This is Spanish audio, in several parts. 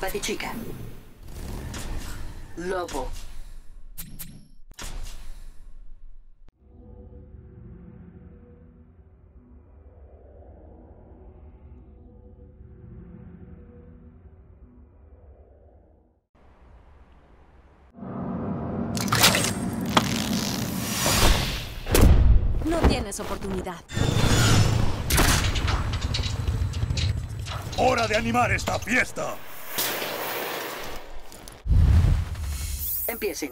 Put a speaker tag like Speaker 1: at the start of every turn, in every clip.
Speaker 1: Batichica. Lobo.
Speaker 2: No tienes oportunidad.
Speaker 3: ¡Hora de animar esta fiesta!
Speaker 2: песен.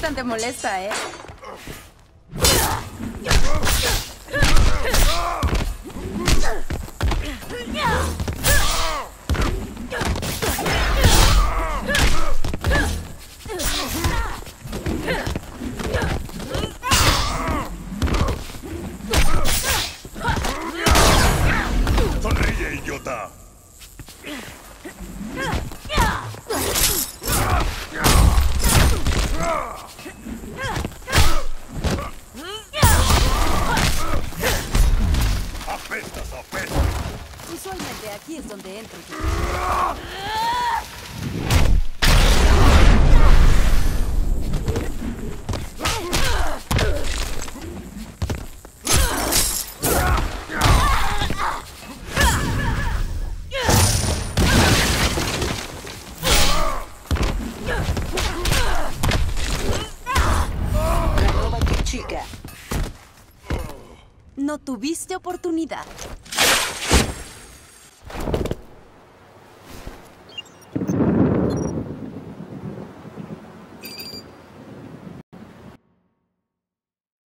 Speaker 2: Bastante molesta, ¿eh?
Speaker 3: ¡Sonríe, idiota!
Speaker 2: Usualmente aquí es donde entro. No tuviste oportunidad.